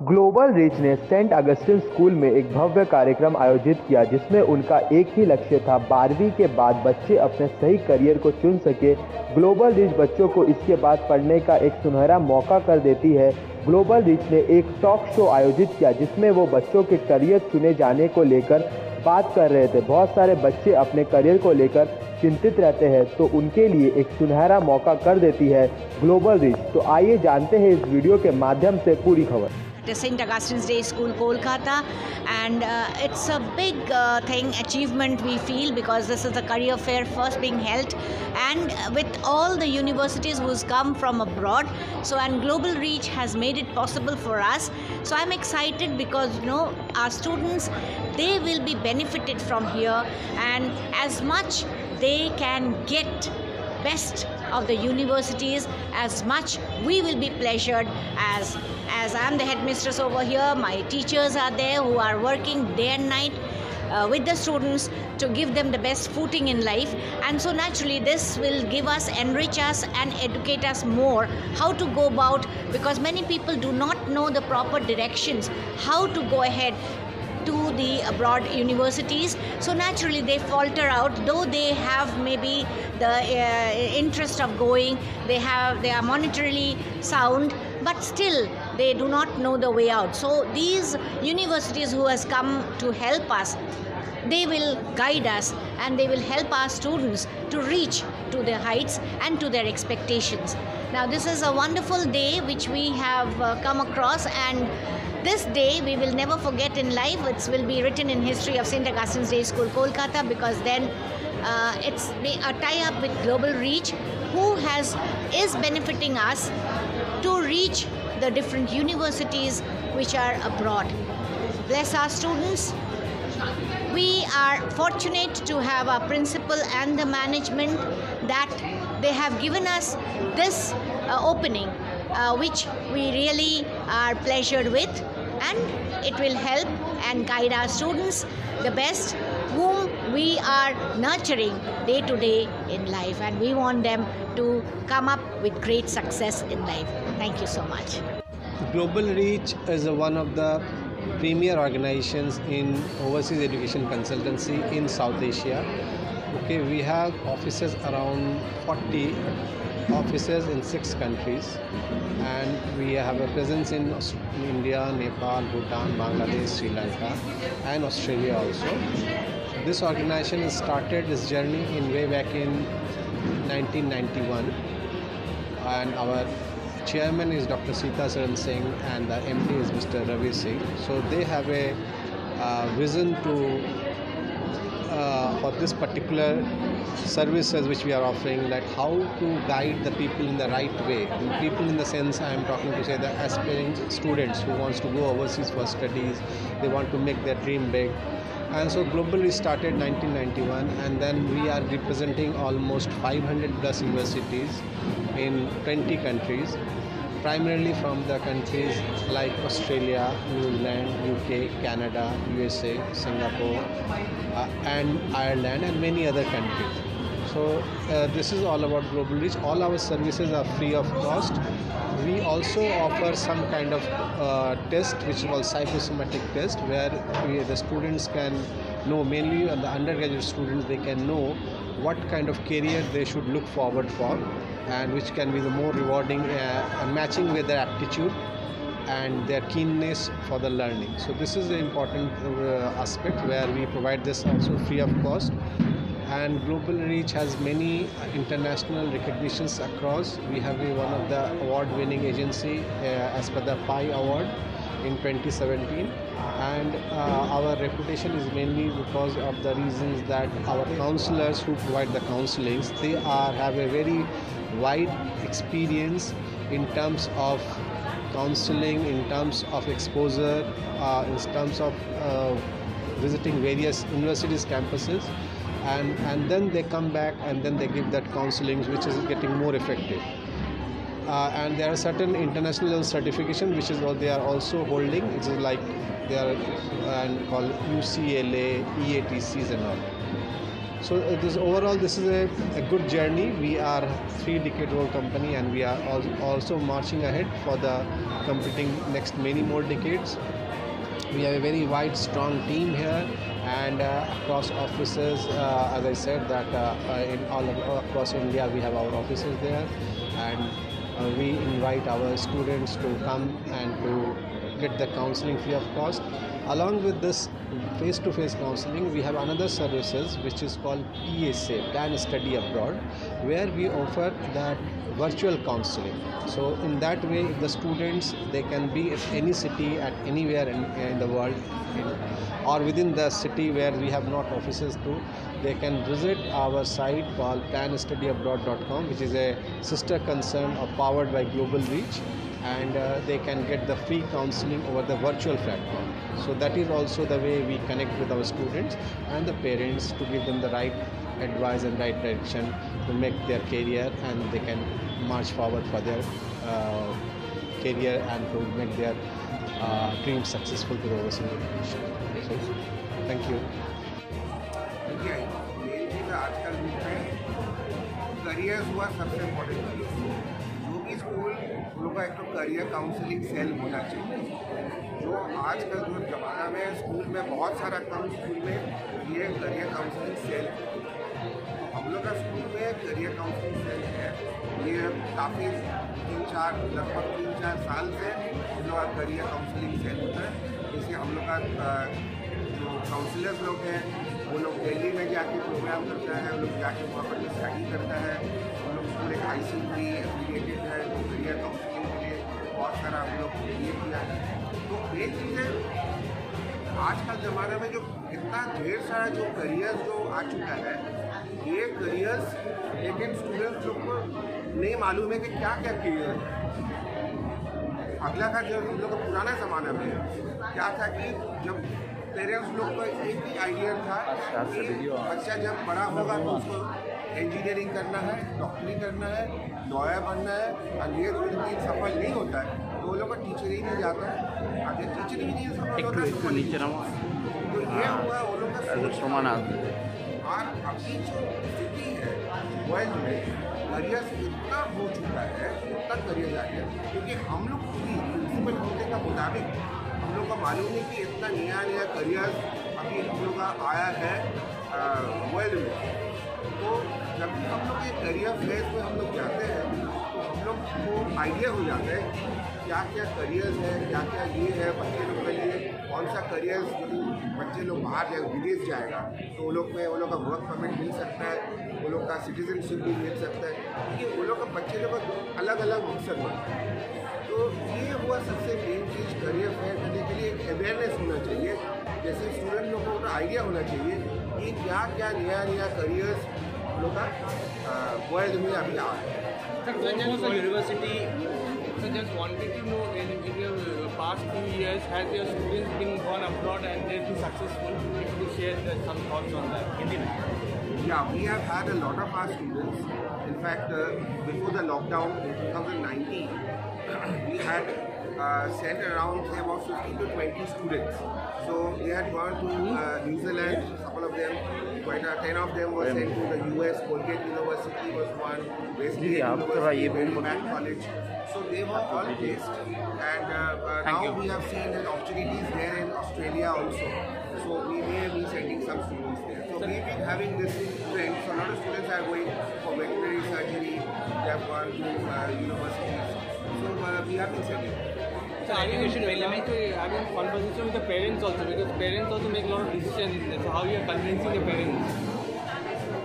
Global reach ने Saint Augustine school में एक भव्य कार्यक्रम आयोजित किया, जिसमें उनका एक ही लक्ष्य था बारहवीं के बाद बच्चे अपने सही करियर को चुन सके। ग्लोबल रिच बच्चों को इसके बाद पढ़ने का एक सुनहरा मौका कर देती है। ग्लोबल रिच ने एक टॉक शो आयोजित किया, जिसमें वो बच्चों के करियर चुने जाने को लेकर बात कर रहे थे। बहुत सारे बच्चे अपने करियर को लेकर चिंतित रहते हैं तो उनके लिए एक सुनहरा मौका कर देती है ग्लोबल रिच। तो आइए जानते हैं इस वीडियो के माध्यम से पूरी खबर। The St. Augustine's Day School, Kolkata, and uh, it's a big uh, thing, achievement we feel because this is the career fair first being held, and with all the universities who's come from abroad. So, and Global Reach has made it possible for us. So, I'm excited because you know our students they will be benefited from here, and as much they can get best of the universities as much. We will be pleasured as as i'm the headmistress over here. My teachers are there who are working day and night uh, with the students to give them the best footing in life. And so naturally this will give us enrich us and educate us more how to go about because many people do not know the proper directions how to go ahead to the abroad universities. So naturally they falter out. Though they have maybe the uh, interest of going they have they are monetarily sound but still they do not know the way out. So these universities who has come to help us they will guide us and they will help our students to reach to their heights and to their expectations. Now this is a wonderful day which we have uh, come across and this day we will never forget in life. It will be written in history of St. Augustine's Day School, Kolkata, because then uh, it's a tie-up with Global Reach, who has is benefiting us to reach the different universities which are abroad. Bless our students. We are fortunate to have our principal and the management that they have given us this uh, opening uh, which we really are pleasured with and it will help and guide our students the best whom we are nurturing day to day in life. And we want them to come up with great success in life. Thank you so much. Global reach is one of the premier organizations in overseas education consultancy in south asia. Okay we have offices around 40 offices in six countries and we have a presence in India, Nepal, Bhutan, Bangladesh, Sri Lanka and Australia also. This organization started its journey in way back in 1991 and our chairman is Dr. Sita Saran Singh and the MD is Mr. Ravi Singh. So they have a uh, vision to uh, for this particular services which we are offering like how to guide the people in the right way. People in the sense i am talking to say the aspiring students who wants to go overseas for studies they want to make their dream big. And so globally started 1991 and then we are representing almost 500 plus universities in 20 countries primarily from the countries like Australia, New Zealand, UK, Canada, USA, Singapore, uh, and Ireland, and many other countries. So, uh, this is all about Global Reach. All our services are free of cost. We also offer some kind of uh, test which is called psychosomatic test where we, the students can know, mainly the undergraduate students, they can know what kind of career they should look forward for and which can be the more rewarding uh, matching with their aptitude and their keenness for the learning. So this is the important uh, aspect where we provide this also free of cost. And global reach has many international recognitions across. We have been one of the award winning agency uh, as per the pi award in 2017 and uh, our reputation is mainly because of the reasons that our counselors who provide the counselings they are have a very wide experience in terms of counseling in terms of exposure uh, in terms of uh, visiting various universities campuses and and then they come back and then they give that counseling which is getting more effective uh, and there are certain international certification which is what they are also holding It is like they are uh, called UCLA, EATCs and all. So uh, this overall, this is a, a good journey. We are three decade old company, and we are also marching ahead for the completing next many more decades. We have a very wide, strong team here, and uh, across offices, uh, as I said, that uh, uh in all across India we have our offices there, and uh, we invite our students to come and to get the counseling free of cost. Along with this face-to-face counseling we have another services which is called PSA plan study abroad where we offer that virtual counseling. So in that way the students they can be at any city at anywhere in, in the world in, or within the city where we have not offices to they can visit our site called planstudyabroad.com which is a sister concern or powered by global reach and uh, they can get the free counseling over the virtual platform so that is also the way we connect with our students and the parents to give them the right advice and right direction to make their career and they can march forward for their uh, career and to make their uh, dreams successful to overseas education. So, thank you. आजकल career हुआ सबसे important जो भी school उन लोग का एक तो करियर काउंसलिंग सेल होना चाहिए। जो आजकल जो ज़माना में स्कूल में बहुत सारा कम स्कूल में, ये करियर काउंसलिंग सेल हम लोग का स्कूल में करियर काउंसलिंग सेल है। ये काफ़ी तीन चार, लगभग तीन चार साल से हम लोग का करियर काउंसलिंग सेल होता है। जैसे हम लोग का जो काउंसलर्स लोग हैं, वो लोग दिल्ली में जाके प्रोग्राम करता है, वो लोग जाके वहाँ पर स्टडी करता है। वो लोग पूरे आई सी एफिलिएटेड है करियर काउंसलिंग ये चीज़ें आजकल ज़माने में जो इतना ढेर सारा जो करियर जो आ चुका है ये करियर्स लेकिन स्टूडेंट्स लोग को नहीं मालूम है कि क्या क्या करियर है अगला का जो हम लोग का पुराना ज़माना में क्या था कि जब पेरेंट्स लोग को एक ही आइडिया था कि बच्चा जब बड़ा होगा तो उसको इंजीनियरिंग करना है डॉक्टरी करना है लॉयर बनना है और ये ज़िंदगी सफल नहीं होता है। तो वो लोग का टीचर ही नहीं जाता। है अगर टीचर ही नहीं है तो ये हाँ। हुआ वो लोग का और अभी जो स्थिति है वर्ल्ड में करियर इतना हो चुका है इतना करियर आ गया क्योंकि हम लोग खुद ही प्रिंसिपल होने का मुताबिक हम लोग को मालूम है कि इतना नया नया करियर अभी हम लोग का आया है वर्ल्ड में। तो जब भी हम लोग ये करियर फ़ेज़ में हम लोग जाते हैं लोग को आइडिया हो जाता है क्या क्या करियर्स है, क्या क्या ये है बच्चे लोग के लिए, कौन सा करियर जो बच्चे लोग बाहर जाए, विदेश जाएगा तो वो लोग में वो लोग का वर्क परमिट मिल सकता है, वो लोग का सिटीजनशिप भी मिल सकता है। क्योंकि वो लोग का बच्चे लोग का अलग अलग मकसद होता है। तो ये हुआ सबसे मेन चीज़ करियर फेयर करने के लिए अवेयरनेस होना चाहिए। जैसे स्टूडेंट लोगों को आइडिया होना चाहिए कि क्या क्या नया नया करियर्स लोग का वर्ल्ड में अभी आ रहा है। Sir, so just for university, so just wanted to know in, in the uh, past few years, has your students been gone abroad and they've been successful? If you share uh, some thoughts on that. Yeah, we have had a lot of our students. In fact, uh, before the lockdown in 2019, we had uh, sent around say, about 15 to 20 students. So they had gone to uh, New Zealand, a couple of them a, 10 of them were sent to the US, Colgate University was one, Wesley University, Maryland College. So they were all placed and uh, uh now you. we have seen that opportunities there in Australia also. So we may be sending some students there. So we've been having this trend. So a lot of students are going for veterinary surgery, they have gone to uh, universities. So uh, we have been sending. So education to having conversation with the parents also because parents also make a lot of decisions. So how you are convincing the parents?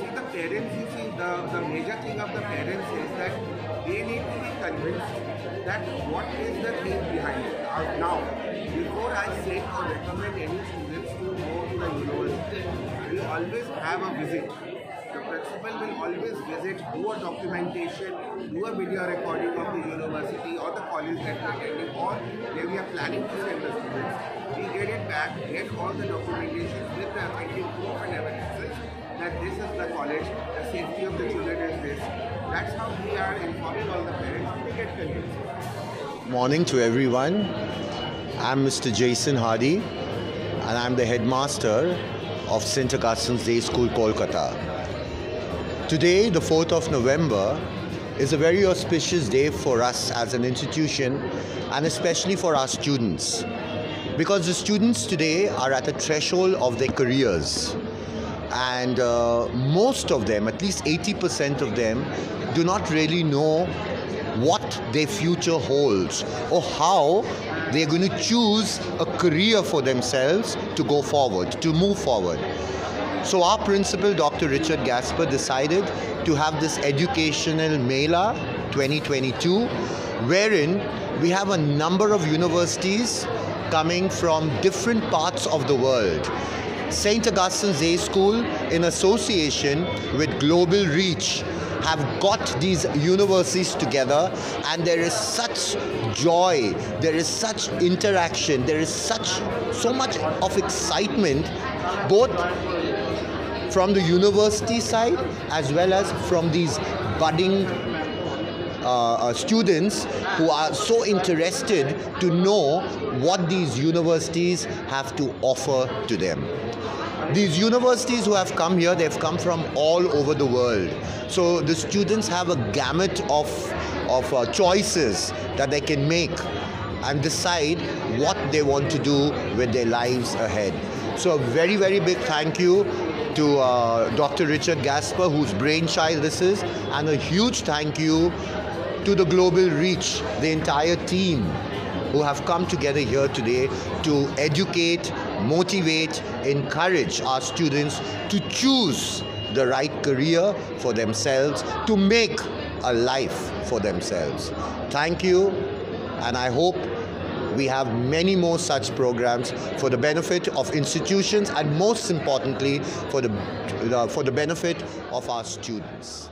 See the parents, you see the, the major thing of the parents is that they need to be convinced that what is the thing behind it. Now, before I say or recommend any students to go to the university, we always have a visit principal will always visit, do a documentation, do a video recording of the university or the college that we are attending or where we are planning to send the students. We get it back, get all the documentation with the authentic proof and evidences that this is the college, the safety of the children is this. That's how we are informing all the parents to get convinced. Morning to everyone. I'm Mr. Jason Hardy and I'm the headmaster of St. Augustine's Day School, Kolkata. Today, the 4th of November, is a very auspicious day for us as an institution and especially for our students. Because the students today are at the threshold of their careers. And uh, most of them, at least 80% of them, do not really know what their future holds or how they're going to choose a career for themselves to go forward, to move forward. So our principal, Dr. Richard Gasper, decided to have this educational Mela 2022, wherein we have a number of universities coming from different parts of the world. St. Augustine's Day School, in association with Global Reach, have got these universities together, and there is such joy, there is such interaction, there is such so much of excitement, both from the university side as well as from these budding uh, uh, students who are so interested to know what these universities have to offer to them. These universities who have come here, they've come from all over the world. So the students have a gamut of, of uh, choices that they can make and decide what they want to do with their lives ahead. So a very, very big thank you to uh, Dr. Richard Gasper, whose brainchild this is, and a huge thank you to the Global Reach, the entire team who have come together here today to educate, motivate, encourage our students to choose the right career for themselves, to make a life for themselves. Thank you, and I hope we have many more such programs for the benefit of institutions and most importantly for the, for the benefit of our students.